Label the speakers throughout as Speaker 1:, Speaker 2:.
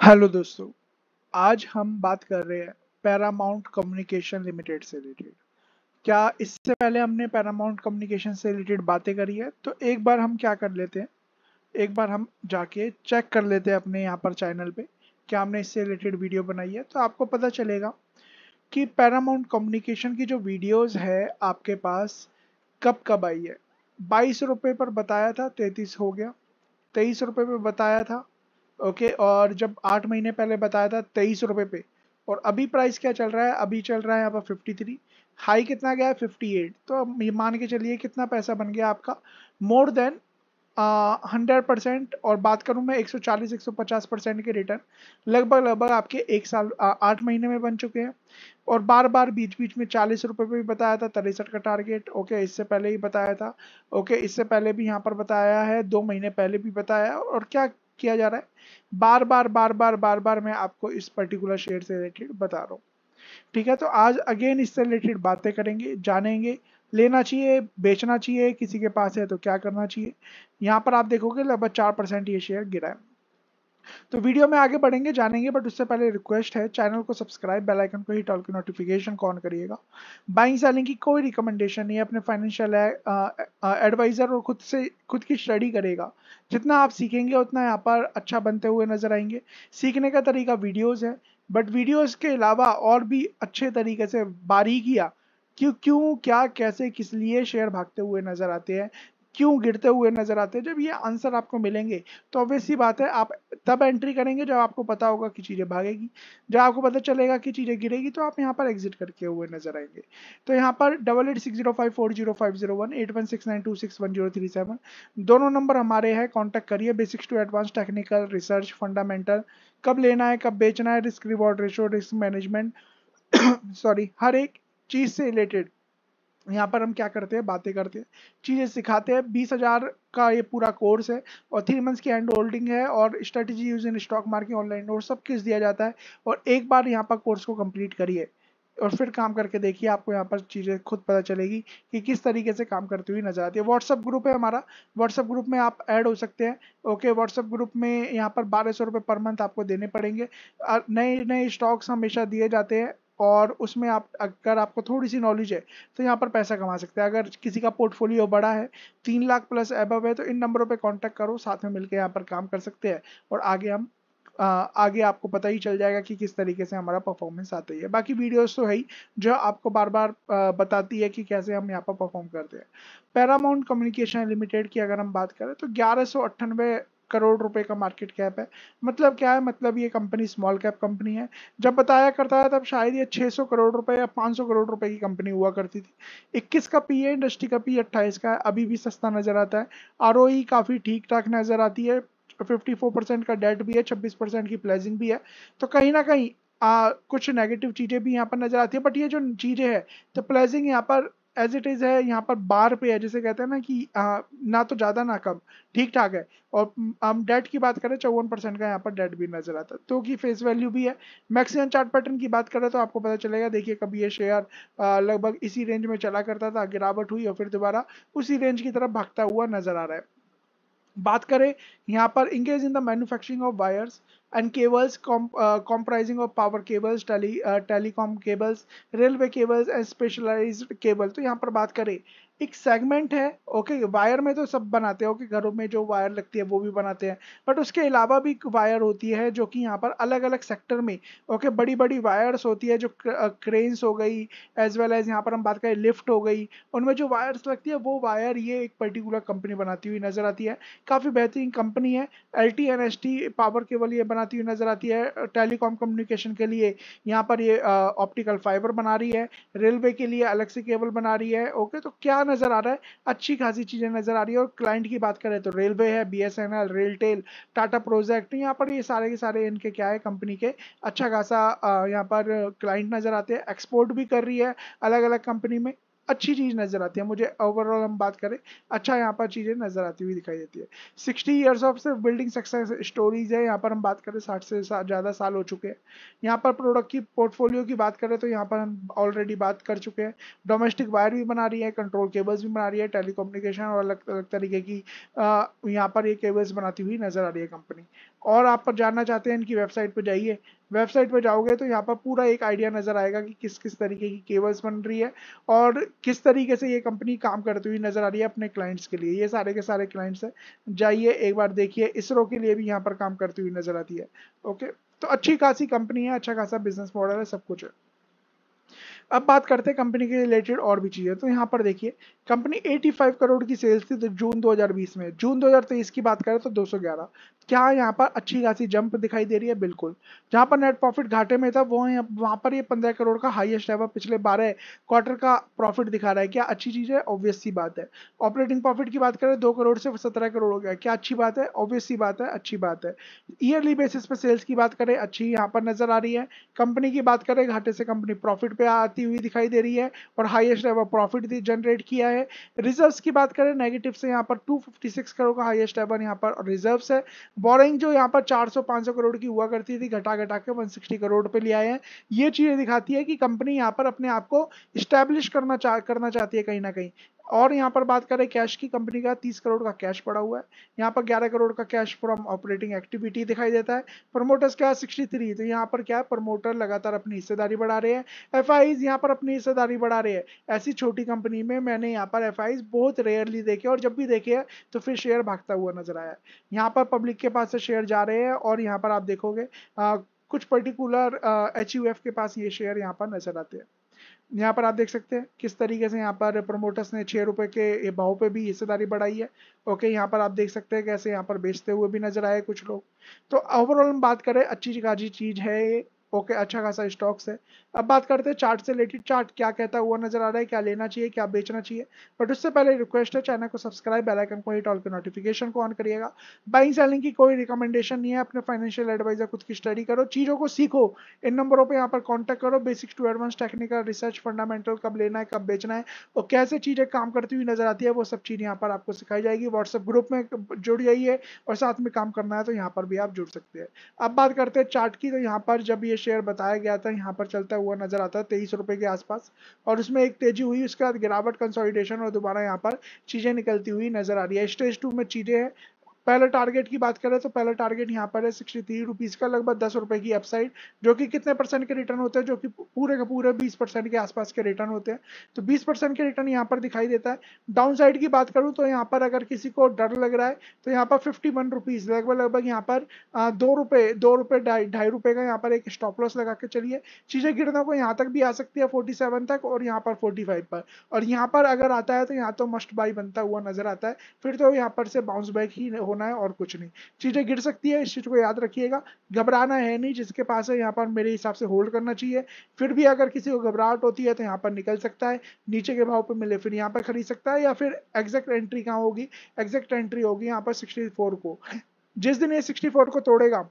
Speaker 1: Hello दोस्तों, आज हम बात कर रहे हैं पैरामाउंट कम्युनिकेशन लिमिटेड से रिलेटेड क्या इससे पहले हमने पैरामाउंट कम्युनिकेशन से रिलेटेड बातें करी है? तो एक बार हम क्या कर लेते हैं? एक बार हम जाके चेक कर लेते हैं अपने यहाँ पर चैनल पे क्या हमने इससे रिलेटेड वीडियो बनाई है। तो आपको पता चलेगा कि पैरामाउंट कम्युनिकेशन की जो वीडियोज़ है आपके पास कब कब आई है। बाईस रुपये पर बताया था, तैतीस हो गया। तेईस रुपये पर बताया था ओके, और जब आठ महीने पहले बताया था, तेईस रुपये पे। और अभी प्राइस क्या चल रहा है? अभी चल रहा है यहाँ पर फिफ्टी थ्री हाई कितना गया? है फिफ्टी एट तो अब ये मान के चलिए कितना पैसा बन गया आपका। मोर देन हंड्रेड परसेंट और बात करूँ मैं 140 150 परसेंट के रिटर्न लगभग लगभग आपके एक साल आठ महीने में बन चुके हैं। और बार बार बीच बीच में चालीस रुपये पे भी बताया था, तिरसठ का टारगेट ओके, इससे पहले ही बताया था। ओके, इससे पहले भी यहाँ पर बताया है, दो महीने पहले भी बताया। और क्या किया जा रहा है। बार बार बार बार बार बार मैं आपको इस पर्टिकुलर शेयर से रिलेटेड बता रहा हूँ। ठीक है तो आज अगेन इससे रिलेटेड बातें करेंगे, जानेंगे, लेना चाहिए, बेचना चाहिए, किसी के पास है तो क्या करना चाहिए। यहाँ पर आप देखोगे लगभग चार परसेंट ये शेयर गिरा है। तो वीडियो में आगे बढ़ेंगे, जानेंगे बट उससे पहले रिक्वेस्ट है चैनल को सब्सक्राइब बेल आइकन को हिट ऑल की नोटिफिकेशन कौन करिएगा। बाइंग सेलिंग की कोई रिकमेंडेशन नहीं है, अपने फाइनेंशियल एडवाइजर और खुद से, खुद की स्टडी करेगा। जितना आप सीखेंगे, उतना यहाँ पर अच्छा बनते हुए नज़र आएँगे। सीखने का तरीका वीडियोज़ है बट वीडियोज़ के अलावा और भी अच्छे तरीके से बारीकियाँ, क्यों क्यों, क्या, कैसे, किस लिए शेयर भागते हुए नज़र आते हैं क्यों गिरते हुए नज़र आते हैं? जब ये आंसर आपको मिलेंगे तो ऑब्वियस सी बात है, आप तब एंट्री करेंगे जब आपको पता होगा कि चीज़ें भागेगी। जब आपको पता चलेगा कि चीज़ें गिरेगी तो आप यहाँ पर एग्जिट करके हुए नज़र आएँगे। तो यहाँ पर double eight six zero five four zero five zero one eight one six nine two six one zero three seven दोनों नंबर हमारे हैं कॉन्टैक्ट करिए। Basics to advance technical research fundamental कब लेना है, कब बेचना है risk reward ratio risk management sorry हर एक चीज़ से रिलेटेड यहाँ पर हम क्या करते हैं, बातें करते हैं, चीज़ें सिखाते हैं। बीस हज़ार का ये पूरा कोर्स है और थ्री मंथ्स की हैंड होल्डिंग है और strategy use in stock market online और सब किस दिया जाता है और एक बार यहाँ पर कोर्स को कंप्लीट करिए और फिर काम करके देखिए आपको यहाँ पर चीज़ें खुद पता चलेगी कि किस तरीके से काम करती हुई नज़र आती है। व्हाट्सअप ग्रुप है हमारा व्हाट्सअप ग्रुप में आप ऐड हो सकते हैं। ओके व्हाट्सअप ग्रुप में यहाँ पर बारह सौ रुपये पर मंथ आपको देने पड़ेंगे। नए नए स्टॉक्स हमेशा दिए जाते हैं। और उसमें आप, अगर आपको थोड़ी सी नॉलेज है तो यहाँ पर पैसा कमा सकते हैं। अगर किसी का पोर्टफोलियो बड़ा है, तीन लाख प्लस एबव है तो इन नंबरों पे कांटेक्ट करो, साथ में मिलकर यहाँ पर काम कर सकते हैं। और आगे हम आगे आपको पता ही चल जाएगा कि किस तरीके से हमारा परफॉर्मेंस आता है बाकी वीडियोस तो है ही, जो आपको बार बार बताती है कि कैसे हम यहाँ पर परफॉर्म करते हैं। पैरामाउंट कम्युनिकेशन लिमिटेड की अगर हम बात करें तो ग्यारह करोड़ रुपए का मार्केट कैप है। मतलब क्या है? मतलब ये कंपनी स्मॉल कैप कंपनी है। जब बताया करता है तब शायद ये 600 करोड़ रुपए या 500 करोड़ रुपए की कंपनी हुआ करती थी। 21 का पी है इंडस्ट्री का पी अट्ठाईस का है। अभी भी सस्ता नज़र आता है। आरओई काफ़ी ठीक ठाक नज़र आती है। 54 परसेंट का डेट भी है 26 परसेंट की प्लेजिंग भी है। तो कहीं ना कहीं आ, कुछ नेगेटिव चीज़ें भी यहाँ पर नज़र आती है। बट ये जो चीज़ें हैं तो प्लेजिंग यहाँ पर एज इट इज़ है यहाँ पर बार पे है जैसे कहते हैं ना कि आ, ना तो ज़्यादा ना कम ठीक ठाक है। और हम डेट की बात करें चौवन परसेंट का यहाँ पर डेट भी नज़र आता है। तो की फेस वैल्यू भी है। मैक्सिमम चार्ट पैटर्न की बात करें तो आपको पता चलेगा देखिए कभी ये शेयर लगभग इसी रेंज में चला करता था गिरावट हुई और फिर दोबारा उसी रेंज की तरफ़ भागता हुआ नज़र आ रहा है। बात करें, यहाँ पर engage in the manufacturing of wires and cables comprising of power cables telecom cables railway cables and specialized cable तो यहाँ पर बात करें एक सेगमेंट है ओके वायर में तो सब बनाते हैं ओके घरों में जो वायर लगती है वो भी बनाते हैं बट उसके अलावा भी वायर होती है जो कि यहाँ पर अलग अलग सेक्टर में ओके बड़ी बड़ी वायर्स होती है जो क्रेन्स हो गई एज वेल एज यहाँ पर हम बात करें लिफ्ट हो गई, उनमें जो वायर्स लगती है वो वायर ये एक पर्टिकुलर कंपनी बनाती हुई नज़र आती है, काफ़ी बेहतरीन कंपनी है L T N S T power cable ये बनाती हुई नज़र आती है टेलीकॉम कम्युनिकेशन के लिए यहाँ पर ये ऑप्टिकल फाइबर बना रही है रेलवे के लिए अलग से केबल बना रही है ओके तो क्या नज़र आ रहा है, अच्छी खासी चीज़ें नज़र आ रही है। और क्लाइंट की बात करें तो रेलवे है B S N L RailTel Tata project यहाँ पर ये सारे के सारे इनके क्या है कंपनी के अच्छा खासा यहाँ पर क्लाइंट नज़र आते हैं। एक्सपोर्ट भी कर रही है अलग अलग कंपनी में। अच्छी चीज़ नज़र आती है। मुझे ओवरऑल हम बात करें अच्छा यहाँ पर चीज़ें नज़र आती हुई दिखाई देती है। सिक्सटी ईयर्स ऑफ़ सिर्फ़ बिल्डिंग सक्सेस स्टोरीज है। यहाँ पर हम बात करें, साठ से ज़्यादा साल हो चुके हैं। यहाँ पर प्रोडक्ट की पोर्टफोलियो की बात करें तो यहाँ पर हम ऑलरेडी बात कर चुके हैं। डोमेस्टिक वायर भी बना रही है कंट्रोल केबल्स भी बना रही है टेलीकोम्युनिकेशन और अलग अलग तरीके की यहाँ पर ये केबल्स बनाती हुई नज़र आ रही है कंपनी और आप पर जानना चाहते हैं, इनकी वेबसाइट पर जाइए। वेबसाइट पर जाओगे तो यहाँ पर पूरा एक आइडिया नज़र आएगा कि किस किस तरीके की केबल्स बन रही है और किस तरीके से ये कंपनी काम करती हुई नज़र आ रही है अपने क्लाइंट्स के लिए। ये सारे के सारे क्लाइंट्स हैं। जाइए, एक बार देखिए, इसरो के लिए भी यहाँ पर काम करती हुई नज़र आती है। ओके तो अच्छी खासी कंपनी है अच्छा खासा बिज़नेस मॉडल है, सब कुछ है। अब बात करते हैं कंपनी के रिलेटेड और भी चीज़ें। तो यहाँ पर देखिए कंपनी 85 करोड़ की सेल्स थी तो जून 2020 में। जून 2023 की बात करें तो 211 क्या यहाँ पर अच्छी खासी जंप दिखाई दे रही है? बिल्कुल। जहाँ पर नेट प्रॉफिट घाटे में था, वो वहाँ पर ये पंद्रह करोड़ का हाईएस्ट है पिछले बारह क्वार्टर का प्रॉफिट दिखा रहा है। क्या अच्छी चीज़ है? ऑब्वियस सी बात है। ऑपरेटिंग प्रॉफिट की बात करें, दो करोड़ से सत्रह करोड़ हो गया। क्या अच्छी बात है? ऑब्वियस सी बात है, अच्छी बात है। ईयरली बेसिस पे सेल्स की बात करें, अच्छी यहाँ पर नज़र आ रही है। कंपनी की बात करें, घाटे से कंपनी प्रॉफिट पे आती हुई दिखाई दे रही है और हाईएस्ट एवर प्रॉफिट जनरेट किया है। रिजर्व्स की बात करें नेगेटिव से यहाँ पर 256 करोड़ का हाईएस्ट एवर यहाँ पर रिजर्व्स है। बोरिंग जो यहाँ पर 400-500 करोड़ की हुआ करती थी घटा घटा के 160 करोड़ पे ले आए हैं। ये चीज़ें दिखाती है कि कंपनी यहाँ पर अपने आप को स्टैब्लिश करना चाह करना चाहती है कहीं ना कहीं। और यहाँ पर बात करें कैश की कंपनी का 30 करोड़ का कैश पड़ा हुआ है। यहाँ पर 11 करोड़ का कैश फ्रॉम ऑपरेटिंग एक्टिविटी दिखाई देता है। प्रमोटर्स क्या सिक्सटी थ्री तो यहाँ पर क्या है? प्रमोटर लगातार अपनी हिस्सेदारी बढ़ा रहे हैं। एफ़ यहाँ पर अपनी हिस्सेदारी बढ़ा रहे हैं। ऐसी छोटी कंपनी में मैंने यहाँ पर एफ़ बहुत रेयरली देखे और जब भी देखे है तो फिर शेयर भागता हुआ नज़र आया यहाँ पर पब्लिक के पास से शेयर जा रहे हैं और यहाँ पर आप देखोगे कुछ पर्टिकुलर एचयूएफ के पास ये शेयर यहाँ पर नज़र आते हैं। यहाँ पर आप देख सकते हैं किस तरीके से यहाँ पर प्रमोटर्स ने छः रुपये के भाव पे भी हिस्सेदारी बढ़ाई है। ओके यहाँ पर आप देख सकते हैं कैसे यहाँ पर बेचते हुए भी नज़र आए कुछ लोग। तो ओवरऑल हम बात करें, अच्छी खासी चीज़ है ये। ओके अच्छा खासा स्टॉक्स है। अब बात करते हैं चार्ट से रिलेटेड चार्ट क्या कहता हुआ नज़र आ रहा है, क्या लेना चाहिए, क्या बेचना चाहिए। बट उससे पहले रिक्वेस्ट है चैनल को सब्सक्राइब बेल आइकन को हिट ऑल के नोटिफिकेशन को ऑन करिएगा। बाइंग सेलिंग की कोई रिकमेंडेशन नहीं है, अपने फाइनेंशियल एडवाइजर खुद की स्टडी करो, चीज़ों को सीखो। इन नंबरों पर यहाँ पर कॉन्टैक्ट करो basics to advance technical research fundamental कब लेना है, कब बेचना है, और कैसे चीज़ें काम करती हुई नज़र आती है, वो सब चीज़ यहाँ पर आपको सिखाई जाएगी। व्हाट्सएप ग्रुप में जुड़ जाइए, और साथ में काम करना है तो यहाँ पर भी आप जुड़ सकते हैं। अब बात करते हैं चार्ट की तो यहाँ पर जब ये शेयर बताया गया था, यहाँ पर चलता हुआ नज़र आता है, तेईस रुपए के आसपास। और उसमें एक तेज़ी हुई, उसके बाद गिरावट कंसोलिडेशन और दोबारा यहाँ पर चीज़ें निकलती हुई नज़र आ रही है। स्टेज टू में चीज़ें हैं पहले टारगेट की बात करें तो पहला टारगेट यहाँ पर है सिक्सटी थ्री रुपीज़ का, लगभग दस रुपए की अपसाइड जो कि कितने परसेंट के रिटर्न होते हैं, जो कि पूरे के पूरे बीस परसेंट के आसपास के रिटर्न होते हैं। तो बीस परसेंट के रिटर्न यहाँ पर दिखाई देता है। डाउन साइड की बात करूँ तो यहाँ पर अगर किसी को डर लग रहा है तो यहाँ पर फिफ्टी वन रुपीज़ लगभग लगभग यहाँ पर दो रुपए दो रुपए ढाई ढाई रुपए का यहाँ पर एक स्टॉप लॉस लगा के चलिए। चीज़ें गिरने को यहाँ तक भी आ सकती है फोर्टी सेवन तक और यहाँ पर फोर्टी फाइव पर। और यहाँ पर अगर आता है तो यहाँ तो मस्ट बाई बनता हुआ नज़र आता है, फिर तो यहाँ पर से बाउंस बैक ही होना है और कुछ नहीं। चीज़ें गिर सकती है, इस चीज़ को याद रखिएगा। घबराना है नहीं, जिसके पास है, यहाँ पर मेरे हिसाब से होल्ड करना चाहिए। फिर भी अगर किसी को घबराहट होती है तो यहाँ पर निकल सकता है। नीचे के भाव पर मिले, फिर यहाँ पर खरीद सकता है, या फिर एग्जैक्ट एंट्री कहाँ होगी? एग्जैक्ट एंट्री होगी यहाँ पर सिक्सटी को। जिस दिन ये सिक्सटी को तोड़ेगा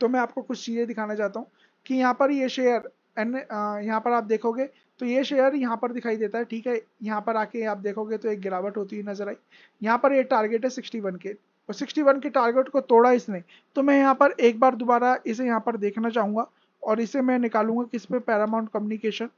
Speaker 1: तो मैं आपको कुछ चीज़ें दिखाना चाहता हूँ कि यहाँ पर ये शेयर एन यहाँ पर आप देखोगे तो ये शेयर यहाँ पर दिखाई देता है, ठीक है? यहाँ पर आके आप देखोगे तो एक गिरावट होती हुई नज़र आई। यहाँ पर ये टारगेट है 61 के। और 61 के टारगेट को तोड़ा इसने तो मैं यहाँ पर एक बार दोबारा इसे यहाँ पर देखना चाहूँगा और इसे मैं निकालूँगा किस पे? पैरामाउंट कम्युनिकेशन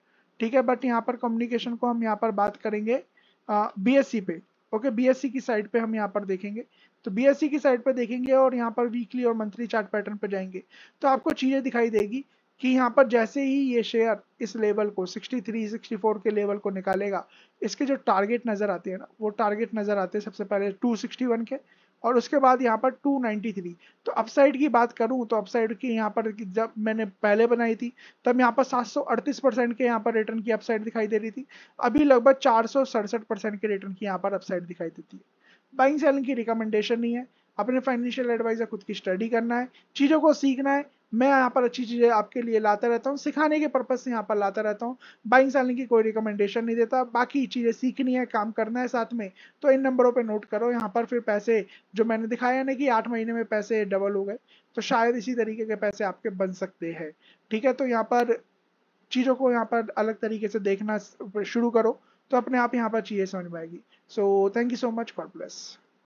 Speaker 1: ठीक है बट यहाँ पर कम्युनिकेशन को हम यहाँ पर बात करेंगे बी एस पे। ओके बी एस की साइड पे हम यहाँ पर देखेंगे। तो बी एस की साइड पे देखेंगे और यहाँ पर वीकली और मंथली चार्ट पैटर्न पे जाएँगे। तो आपको चीज़ें दिखाई देगी कि यहाँ पर जैसे ही ये शेयर इस लेवल को 63, 64 के लेवल को निकालेगा इसके जो टारगेट नज़र आते हैं ना वो टारगेट नज़र आते हैं सबसे पहले 261 के और उसके बाद यहाँ पर 293 तो अपसाइड की बात करूँ तो अपसाइड की यहाँ पर जब मैंने पहले बनाई थी, तब यहाँ पर 738 परसेंट के यहाँ पर रिटर्न की अपसाइड दिखाई दे रही थी। अभी लगभग चार परसेंट के रिटर्न की यहाँ पर अपसाइड दिखाई देती है। बाइंग सेलिंग की रिकमेंडेशन नहीं है। अपने फाइनेंशियल एडवाइजर खुद की स्टडी करना है। चीज़ों को सीखना है। मैं यहाँ पर अच्छी चीज़ें आपके लिए लाता रहता हूँ, सिखाने के पर्पज से यहाँ पर लाता रहता हूँ। बाइंग सेलिंग की कोई रिकमेंडेशन नहीं देता, बाकी चीज़ें सीखनी है, काम करना है साथ में तो इन नंबरों पे नोट करो। यहाँ पर फिर पैसे, जो मैंने दिखाया ना कि आठ महीने में पैसे डबल हो गए तो शायद इसी तरीके के पैसे आपके बन सकते हैं। ठीक है तो यहाँ पर चीज़ों को यहाँ पर अलग तरीके से देखना शुरू करो तो अपने आप यहाँ पर चीज़ें समझ में आएगी। So thank you so much for bless